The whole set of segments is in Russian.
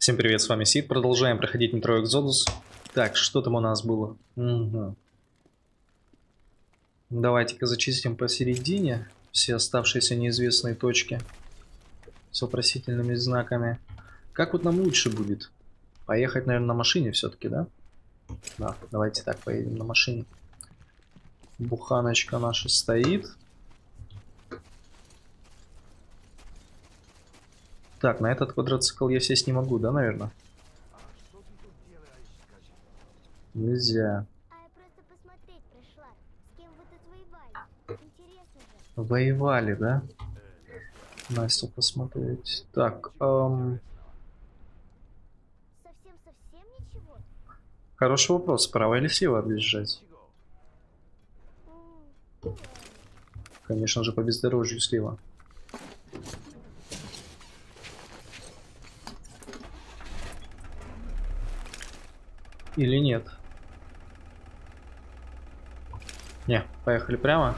Всем привет, с вами Сид. Продолжаем проходить метро Exodus. Так, что там у нас было? Угу. Давайте-ка зачистим посередине все оставшиеся неизвестные точки с вопросительными знаками. Как вот нам лучше будет? Поехать, наверное, на машине все-таки, да? Да, давайте так поедем на машине. Буханочка наша стоит. Так, на этот квадроцикл я сесть не могу, да, наверное? Нельзя. Воевали? Да? Настя, посмотреть. Так, эм, Совсем-совсем ничего? хороший вопрос. Справа или слева объезжать? Конечно же, по бездорожью слева. Или нет? Не, поехали прямо.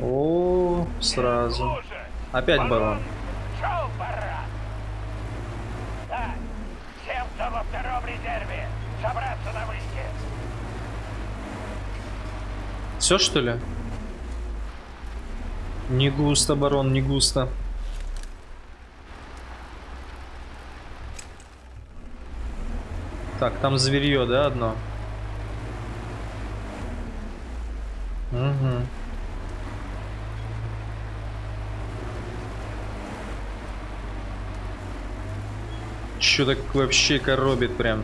О, сразу. Опять барон. Все что ли? Не густо, барон, не густо. Так, там зверье, да, одно? Угу. Чё так вообще коробит прям?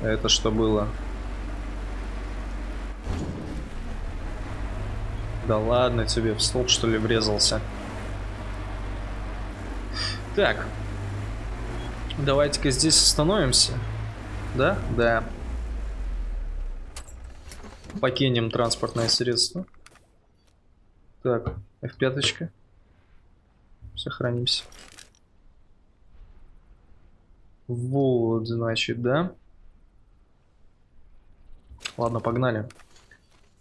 Это что было? Да ладно тебе, в столб что ли врезался? Так. Давайте-ка здесь остановимся. Да? Да. Покинем транспортное средство. Так, F5. Сохранимся. Вот, значит, да? Ладно, погнали.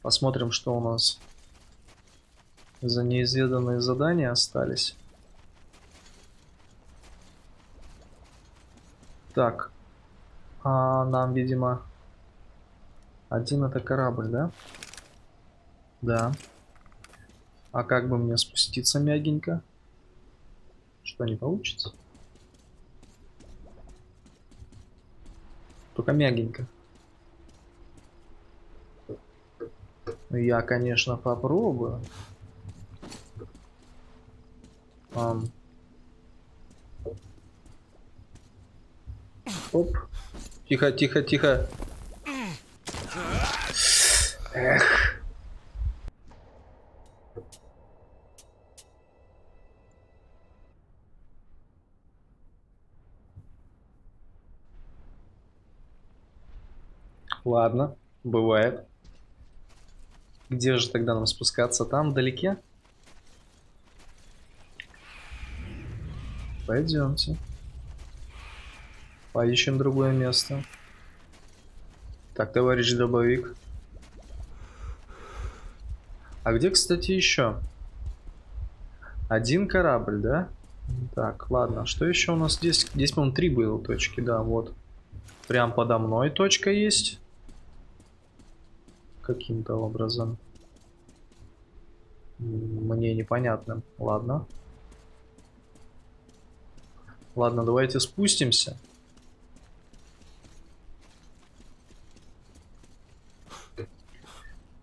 Посмотрим, что у нас за неизведанные задания остались. Так. А нам, видимо... Один это корабль, да? Да. А как бы мне спуститься мягенько? Что, не получится? Только мягенько. Ну, Я, конечно, попробую. Ам. Оп. Тихо, тихо, тихо. Эх. Ладно, бывает. Где же тогда нам спускаться? Там вдалеке? Пойдемте. Поищем другое место. Так, товарищ дробовик. А где, кстати, еще? Один корабль, да? Так, ладно. Что еще у нас здесь? Здесь, по-моему, три было точки, да, вот. Прям подо мной точка есть. Каким-то образом. Мне непонятно. Ладно. Ладно, давайте спустимся.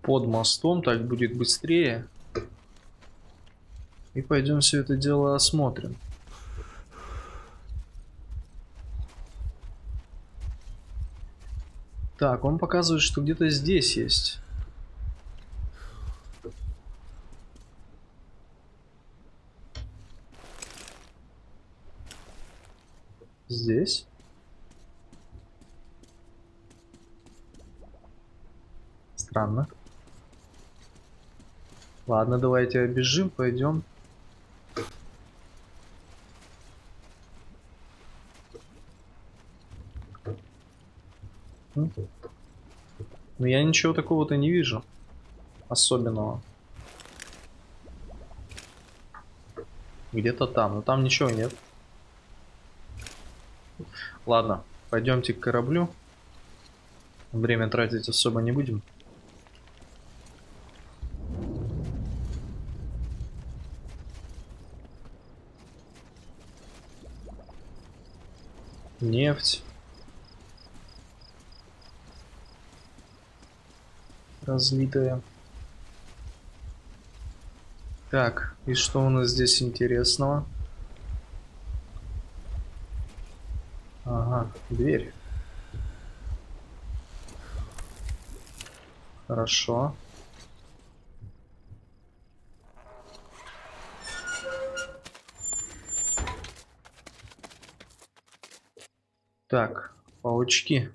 Под мостом, так будет быстрее. И пойдем все это дело осмотрим. Так, он показывает, что где-то здесь есть. Здесь. Странно. Ладно, давайте обежим, пойдем. М? Ну я ничего такого-то не вижу. особенного. Где-то там, но там ничего нет. Ладно, пойдемте к кораблю. Время тратить особо не будем. Нефть. Разлитая. Так, и что у нас здесь интересного? Ага, дверь. Хорошо. Так, паучки.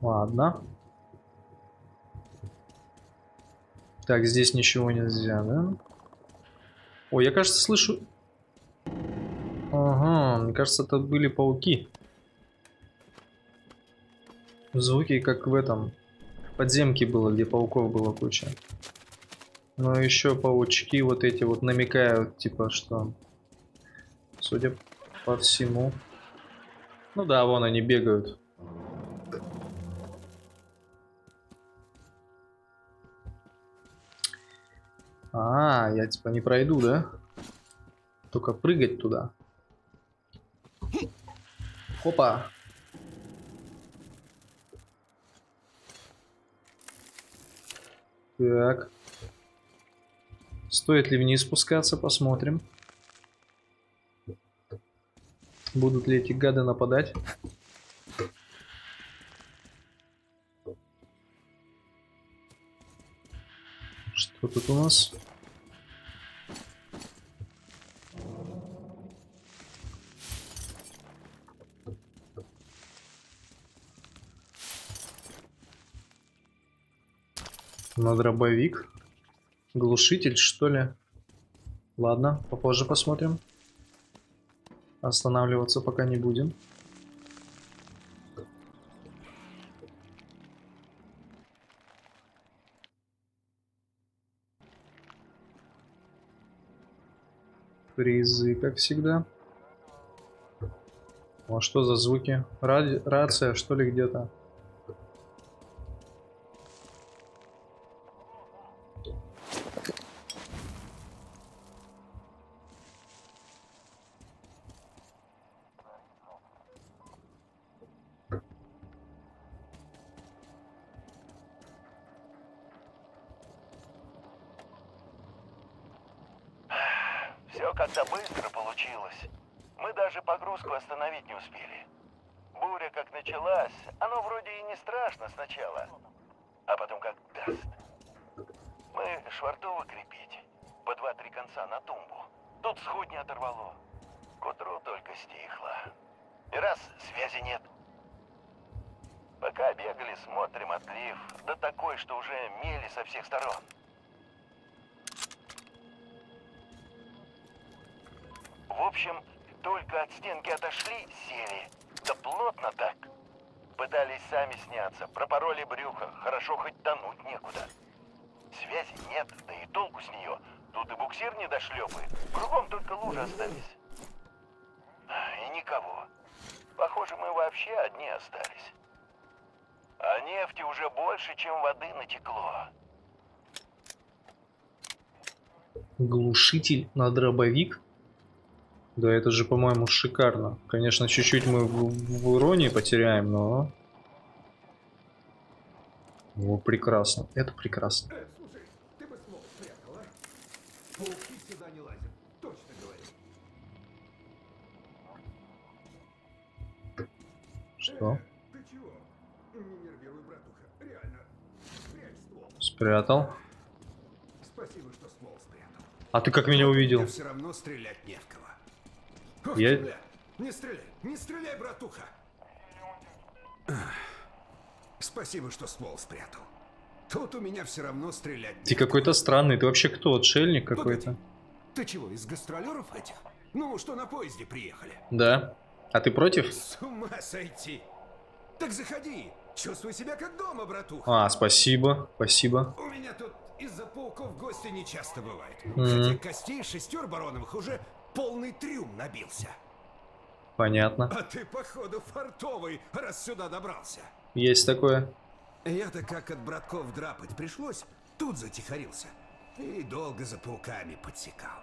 Ладно. Так, здесь ничего нельзя, да? О, я, кажется, слышу... Ага, мне кажется, это были пауки. Звуки, как в этом... Подземке было, где пауков было куча. Но еще паучки вот эти вот намекают, типа, что... Судя по всему... Ну да, вон они бегают. А, я типа не пройду, да? Только прыгать туда. Хопа. Так. Стоит ли вниз спускаться, посмотрим. Будут ли эти гады нападать? Что тут у нас? На дробовик. Глушитель, что ли? Ладно, попозже посмотрим. Останавливаться пока не будем. Призы, как всегда. А что за звуки? Ради... Рация, что ли, где-то? Все как-то быстро получилось. Мы даже погрузку остановить не успели. Буря как началась, оно вроде и не страшно сначала, а потом как даст. Мы швартовы крепить, по два-три конца на тумбу. Тут сход не оторвало. К утру только стихло. И раз связи нет. Пока бегали, смотрим отлив, да такой, что уже мели со всех сторон. В общем, только от стенки отошли, сели. Да плотно так. Пытались сами сняться, пропороли брюхо. Хорошо, хоть тонуть некуда. Связи нет, да и толку с нее. Тут и буксир не дошлепает. Кругом только лужи остались. И никого. Похоже, мы вообще одни остались. А нефти уже больше, чем воды натекло. Глушитель на дробовик? Да, это же, по-моему, шикарно. Конечно, чуть-чуть мы в, в уроне потеряем, но... О, прекрасно. Это прекрасно. Э, слушай, ты бы смог спрятал, а? Пауки сюда не лазят, точно говорю. Что? Э, ты чего? Не нервируй, братуха. Реально. Спрячь ствол. Спрятал. Спасибо, что ствол спрятал. А ты как меня увидел? все равно стрелять не в Я-. Не стреляй, не стреляй, братуха. Спасибо, что ствол спрятал. Тут у меня все равно стрелять Ты какой-то странный. Ты вообще кто? Отшельник какой-то? Ты чего, из гастролеров этих? Ну, что на поезде приехали? Да. А ты против? С ума сойти. Так заходи. Чувствуй себя как дома, братуха. А, спасибо, спасибо. У меня тут из-за пауков гости не часто бывает. Мгм. Хотя костей шестер бароновых уже полный трюм набился. Понятно. А ты, походу, фартовый, раз сюда добрался. Есть такое. Я-то как от братков драпать пришлось, тут затихарился. И долго за пауками подсекал.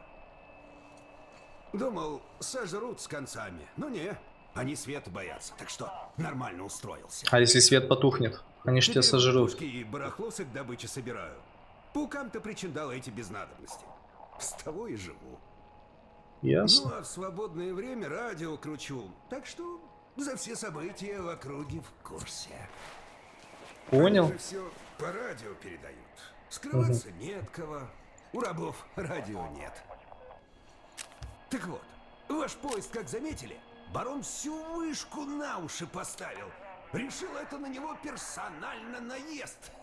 Думал, сожрут с концами. Но не, они света боятся, так что нормально устроился. А если свет потухнет? Они ж тебя сожрут. и барахло к добыче собираю. Паукам-то причиндал эти без надобности. С того и живу. Ясно. Ну, а в свободное время радио кручу. Так что за все события в округе в курсе. Понял. все по радио передают. Скрываться нет кого. У рабов радио нет. Так вот, ваш поезд, как заметили, барон всю вышку на уши поставил. Решил это на него персонально наезд.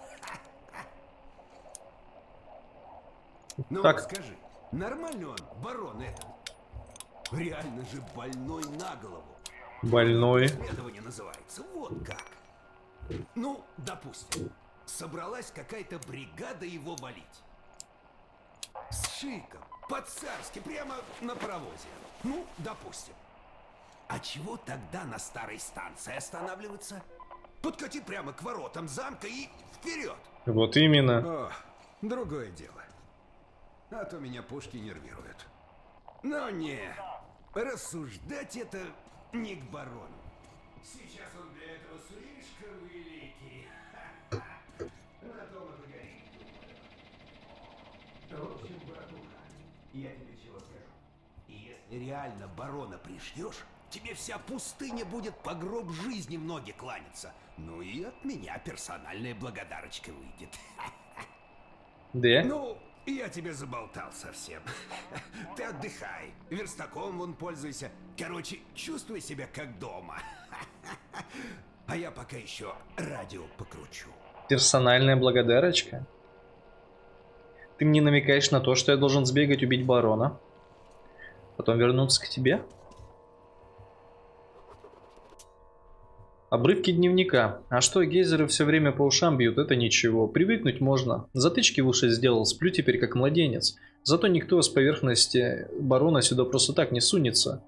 Ну, Так. скажи, нормальный он, барон этот? Реально же больной на голову. Больной. Исследование называется. Вот как. Ну, допустим, собралась какая-то бригада его валить. С шиком, по-царски, прямо на паровозе. Ну, допустим. А чего тогда на старой станции останавливаться? Подкати прямо к воротам замка и вперед! Вот именно. О, другое дело. А то меня пушки нервируют. Но не, рассуждать это не к барону. Сейчас он для этого слишком великий. На том и погорит. В общем, братуха, я тебе чего скажу. Если реально барона пришлешь, тебе вся пустыня будет по гроб жизни ноги кланяться. Ну и от меня персональная благодарочка выйдет. Да? Ну, я тебе заболтал совсем. Ты отдыхай, верстаком вон пользуйся. Короче, чувствуй себя как дома. А я пока еще радио покручу. Персональная благодарочка? Ты мне намекаешь на то, что я должен сбегать убить барона? Потом вернуться к тебе? Обрывки дневника. А что, гейзеры все время по ушам бьют, это ничего. Привыкнуть можно. Затычки в уши сделал, сплю теперь как младенец. Зато никто с поверхности барона сюда просто так не сунется.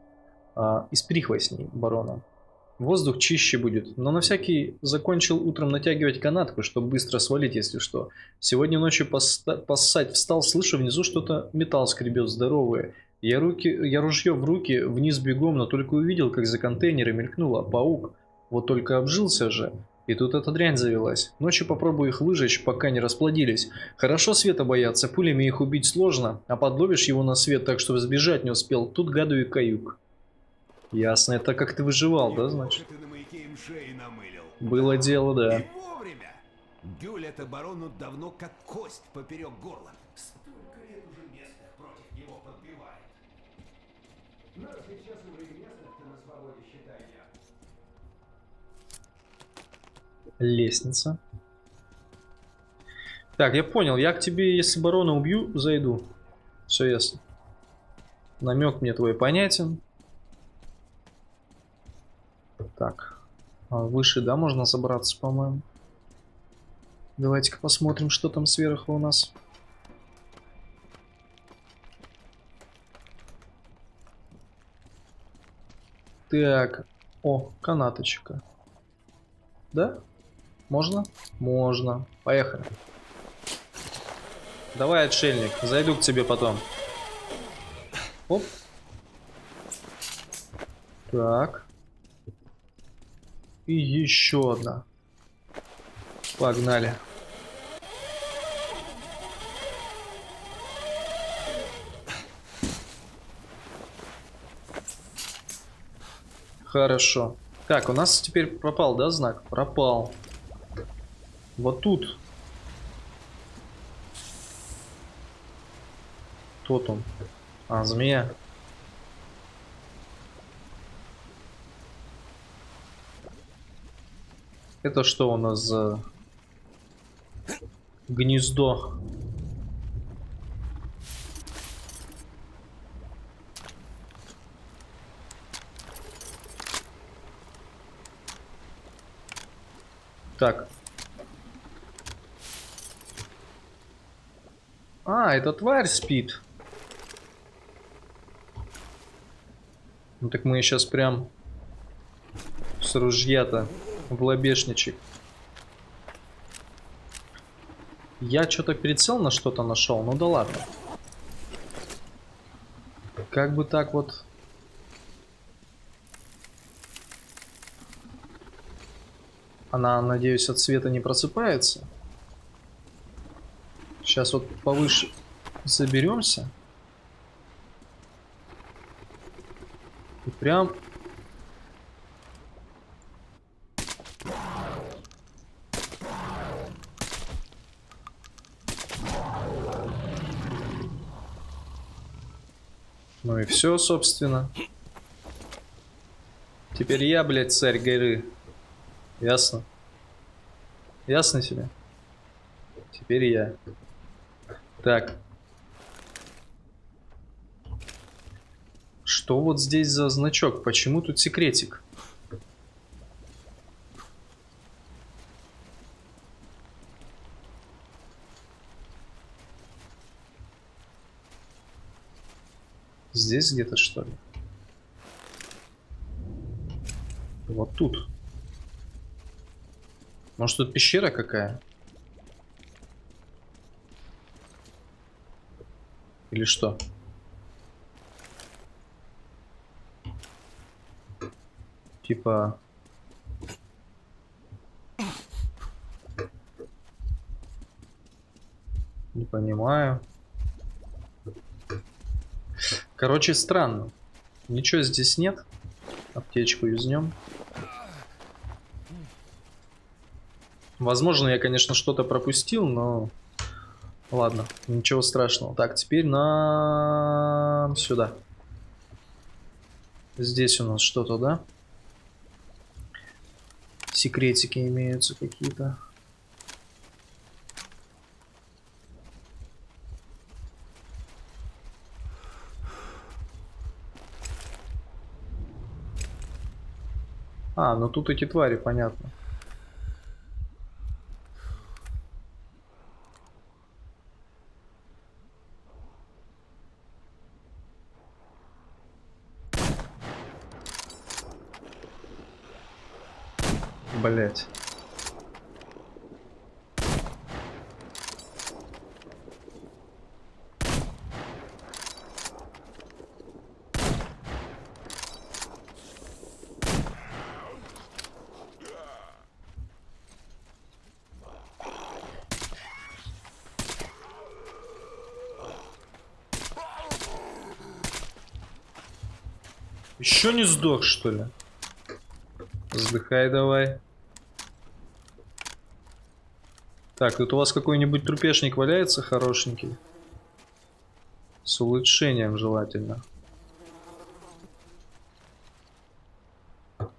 А, из прихвостней барона. Воздух чище будет, но на всякий закончил утром натягивать канатку, чтобы быстро свалить, если что. Сегодня ночью поссать встал, слышу внизу что-то металл скребет здоровое. Я, руки, я ружье в руки, вниз бегом, но только увидел, как за контейнеры мелькнуло паук. Вот только обжился же. И тут эта дрянь завелась. Ночью попробую их выжечь, пока не расплодились. Хорошо света боятся, пулями их убить сложно, а подловишь его на свет так, что сбежать не успел, тут гаду и каюк. Ясно, это как ты выживал, да, значит? Было дело, да. Гюль это барону давно как кость поперек горла. Столько лет уже местных против него подбивает. Лестница. Так, я понял. Я к тебе, если барона убью, зайду. Все ясно. Намек мне твой понятен. Так. А выше, да, можно забраться, по-моему. Давайте-ка посмотрим, что там сверху у нас. Так. О, канаточка. Да? Можно? Можно. Поехали. Давай, отшельник, зайду к тебе потом. Оп. Так. И еще одна. Погнали. Хорошо. Так, у нас теперь пропал, да, знак? Пропал. Вот тут. Тот он. А, змея. Это что у нас за гнездо? Так. А, это тварь спит. Ну так мы сейчас прям с ружья-то в лобешничек. Я что-то прицел на что-то нашел. Ну да ладно. Как бы так вот... Она, надеюсь, от света не просыпается. Сейчас вот повыше заберемся. И прям... Ну и все, собственно. Теперь я, блядь, царь горы. Ясно? Ясно тебе? Теперь я. Так. Что вот здесь за значок? Почему тут секретик? Здесь где-то что ли? Вот тут. Может тут пещера какая? Или что? Типа... Не понимаю. Короче, странно. Ничего здесь нет. Аптечку юзнем. Возможно, я, конечно, что-то пропустил, но... Ладно, ничего страшного. Так, теперь нам сюда. Здесь у нас что-то, да? Секретики имеются какие-то. А, ну тут эти твари, понятно. Блять. Еще не сдох, что ли? Сдыхай давай. Так, тут у вас какой-нибудь трупешник валяется хорошенький? С улучшением желательно.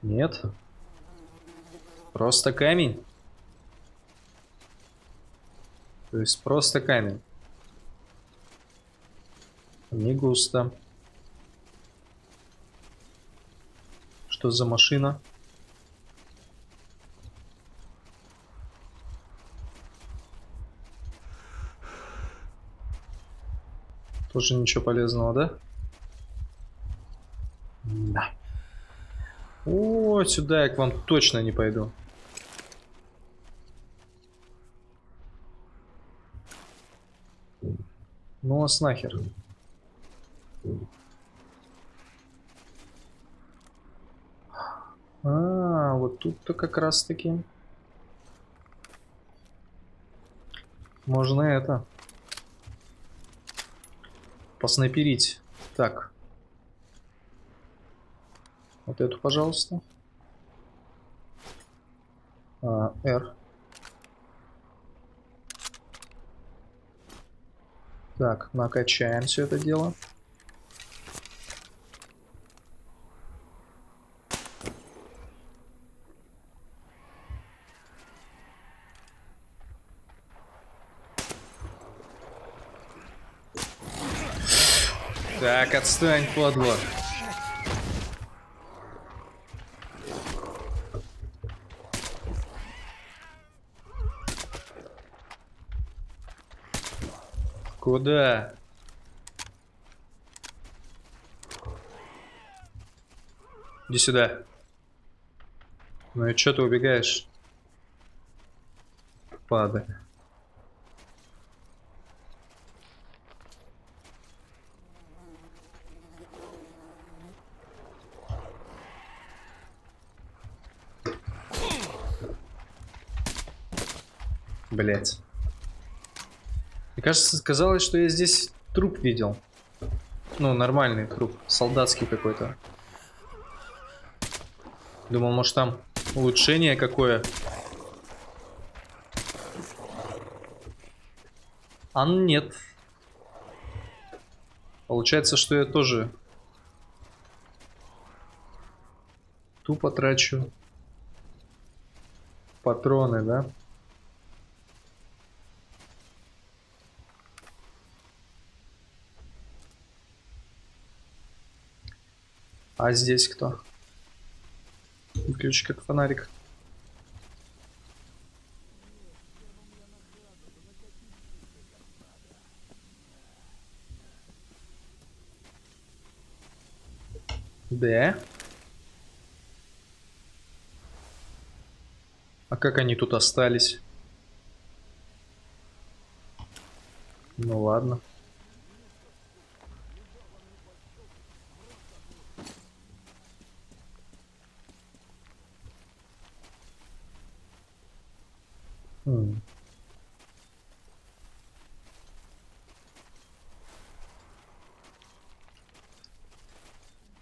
Нет. Просто камень. То есть просто камень. Не густо. Что за машина? Тоже ничего полезного, да? Да. О, сюда я к вам точно не пойду. Ну, а нахер. А, вот тут-то как раз-таки. Можно это. Поснайперить. Так. Вот эту, пожалуйста. А. Так, накачаем все это дело. Отстань, падла. Куда? Иди сюда. Ну и что ты убегаешь? Падай. Блять. Мне кажется, казалось, что я здесь труп видел. Ну, нормальный труп. Солдатский какой-то. Думал, может там улучшение какое. А нет. Получается, что я тоже тупо трачу патроны, да? А здесь кто? Ключ как фонарик. Да. А как они тут остались? Ну ладно.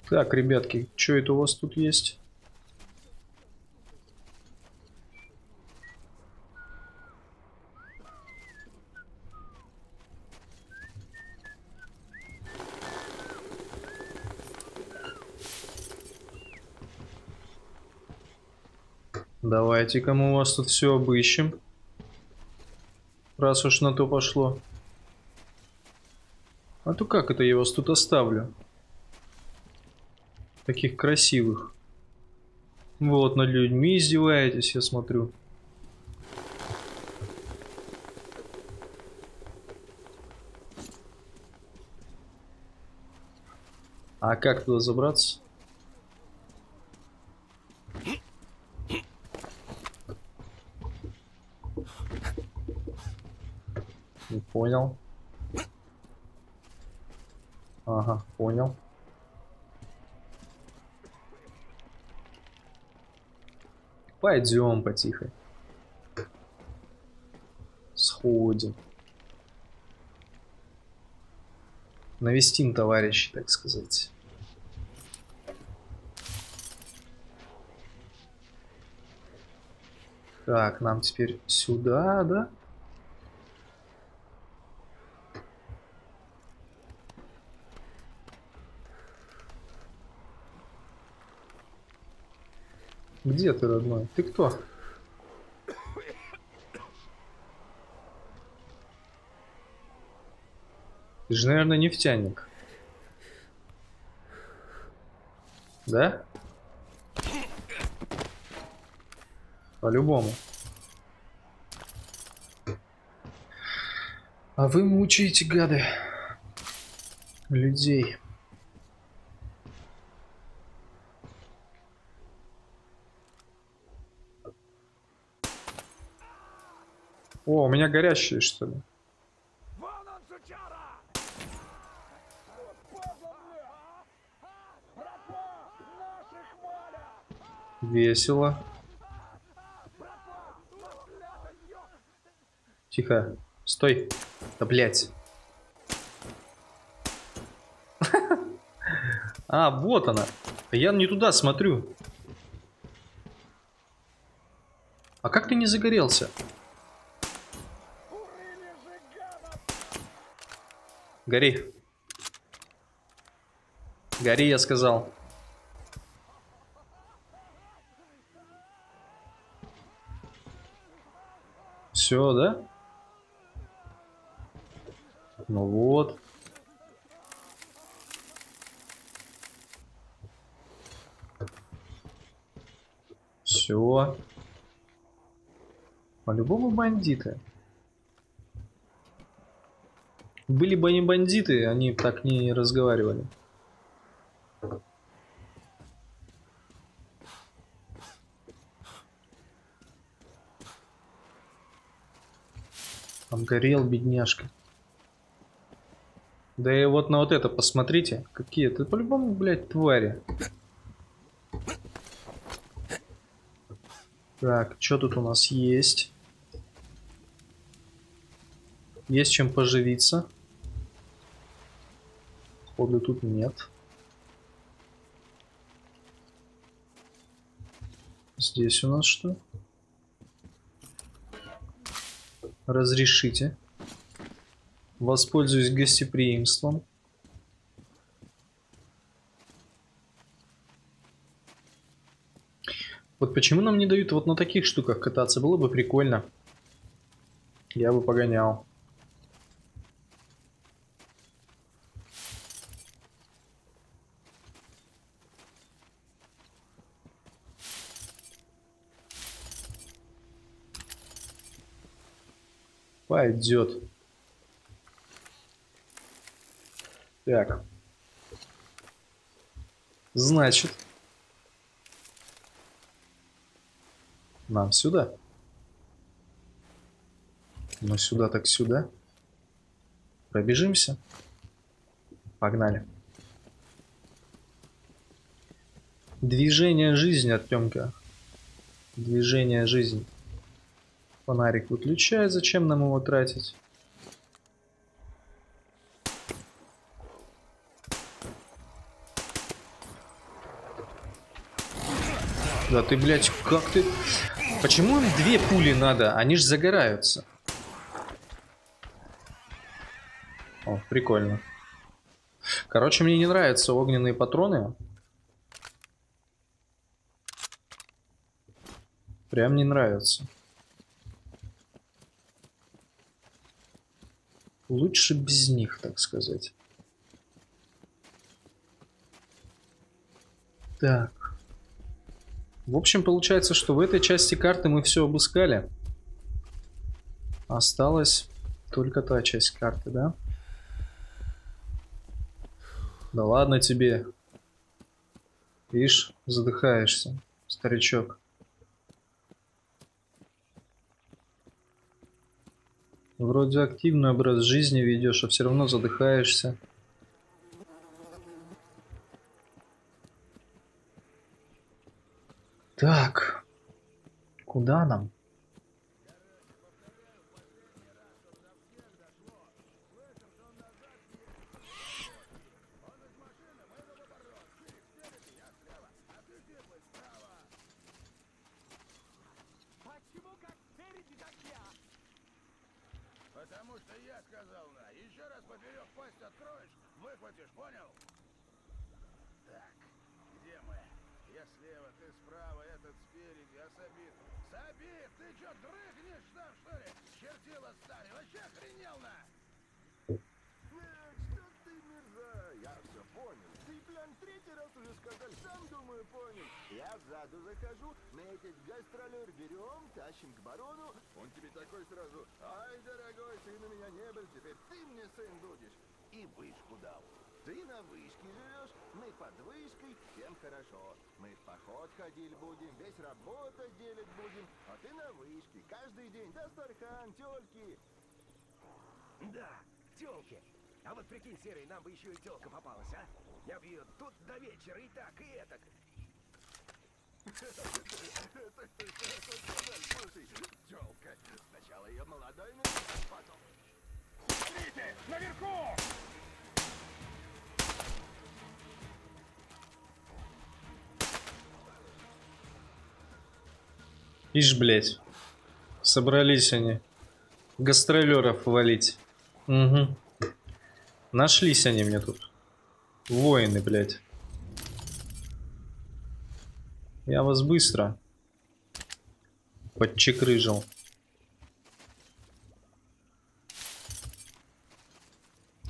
Так, ребятки, что это у вас тут есть? Давайте-ка мы у вас тут все обыщем. Раз уж на то пошло. А то как это я вас тут оставлю? Таких красивых. Вот, над людьми издеваетесь, я смотрю. А как туда забраться? Не понял. Ага, понял. Пойдем потихо. Сходим. Навестим товарищей, так сказать. Так, нам теперь сюда, да? Где ты, родной? Ты кто? Ты же, наверное, нефтяник. Да? По-любому. А вы мучаете, гады, людей. О, у меня горящие, что ли? Весело. Тихо. Стой. Да блять. А, вот она. Я не туда смотрю. А как ты не загорелся? Гори. Гори, я сказал. Все, да? Ну вот. Все. По-любому бандиты. Были бы они бандиты, они так не разговаривали. Обгорел, бедняжка. Да и вот на вот это посмотрите. Какие это по-любому, блядь, твари. Так, что тут у нас есть? Есть чем поживиться. Ходу тут нет. Здесь у нас что? Разрешите. Воспользуюсь гостеприимством. Вот почему нам не дают вот на таких штуках кататься? Было бы прикольно. Я бы погонял. Пойдет. Так. Значит. Нам сюда. Ну сюда так сюда. Пробежимся. Погнали. Движение жизни, Артемка. Движение жизни. Фонарик выключай, зачем нам его тратить? Да ты, блядь, как ты... Почему им две пули надо? Они же загораются. О, прикольно. Короче, мне не нравятся огненные патроны. Прям не нравятся. Лучше без них, так сказать. Так. В общем, получается, что в этой части карты мы все обыскали. Осталась только та часть карты, да? Да ладно тебе. Видишь, задыхаешься, старичок. Вроде активный образ жизни ведешь, а все равно задыхаешься. Так, куда нам? Потому что я сказал на. Еще раз поперек пасть откроешь, выхватишь, понял? Так, где мы? Я слева, ты справа, этот спереди, а Сабит... Сабит, ты что, дрыгнешь там, что ли? Чертила старый, вообще охренел на! Что ты мерза? Я все понял. Ты, блин, третий сказал, сам думаю, понял. Я сзаду захожу, мы этот гастролер берем, тащим к барону. Он тебе такой сразу, ай, дорогой, ты на меня не был, теперь ты мне сын будешь. И вышку дал. Ты на вышке живешь, мы под вышкой, всем хорошо. Мы в поход ходили будем, весь работать делить будем, а ты на вышке, каждый день, Дастархан, тёлки. Да, тёлки. А вот прикинь, Серый, нам бы еще и тёлка попалась, а? Я бы ее тут до вечера и так, и этак. Тёлка, сначала ее молодой называют, потом... Смотрите, наверху! Ишь, блядь. Собрались они. Гастролеров валить. Угу. Нашлись они мне тут. Воины, блядь. Я вас быстро подчекрыжил.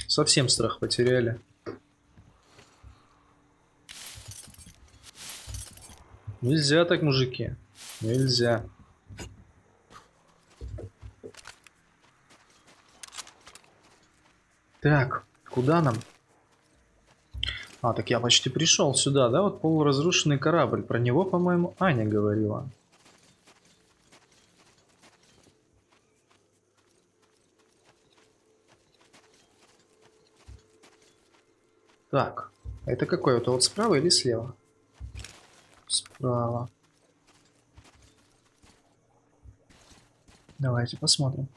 Совсем страх потеряли. Нельзя так, мужики. Нельзя. Так, куда нам? А, так я почти пришел сюда, да? Вот полуразрушенный корабль. Про него, по-моему, Аня говорила. Так, это какой? Это вот справа или слева? Справа. Давайте посмотрим.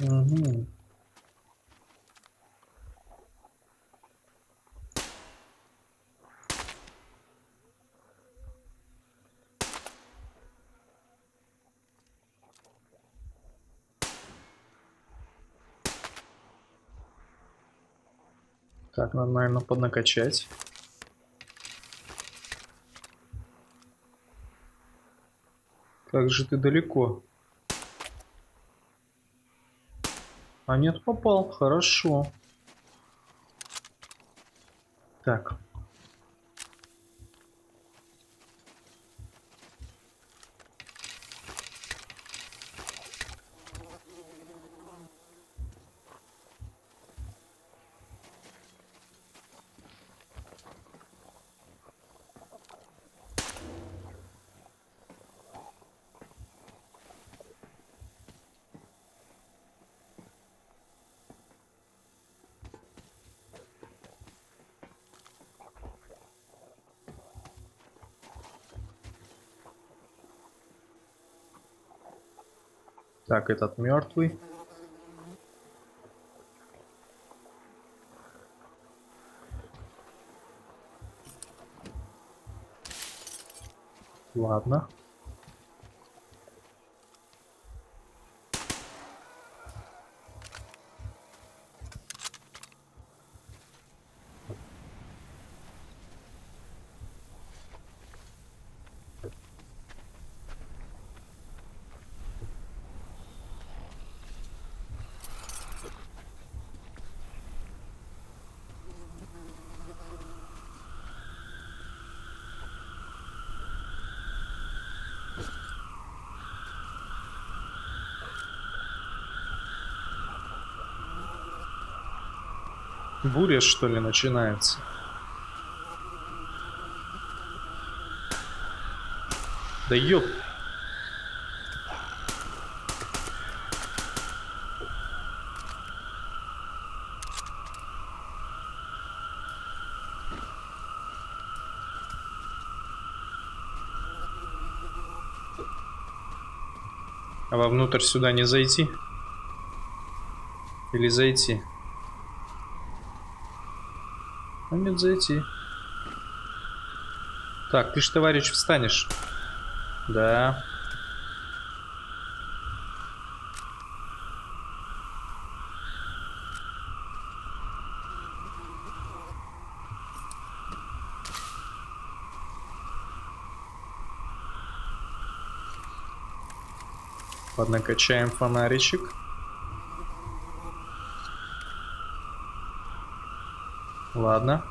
Угу. Так, надо, наверное, поднакачать. Как же ты далеко? А нет, попал. Хорошо. Так. Так, этот мертвый. Ладно. Буря, что ли, начинается? Да ёп. А вовнутрь сюда не зайти? Или зайти? Нет, зайти. Так, ты ж, товарищ, встанешь. Да. Ладно, фонаричек. Ладно.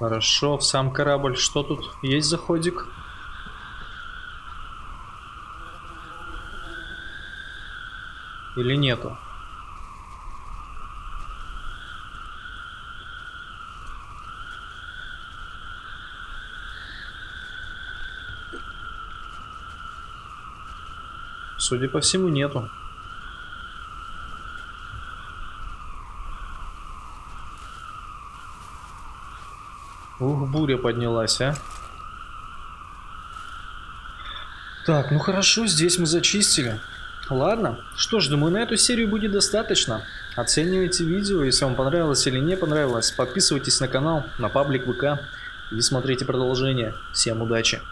Хорошо, в сам корабль. Что тут? Есть заходик? Или нету? Судя по всему, нету. Ух, буря поднялась, а. Так, ну хорошо, здесь мы зачистили. Ладно, что ж, думаю, на эту серию будет достаточно. Оценивайте видео, если вам понравилось или не понравилось. Подписывайтесь на канал, на паблик ВК и смотрите продолжение. Всем удачи!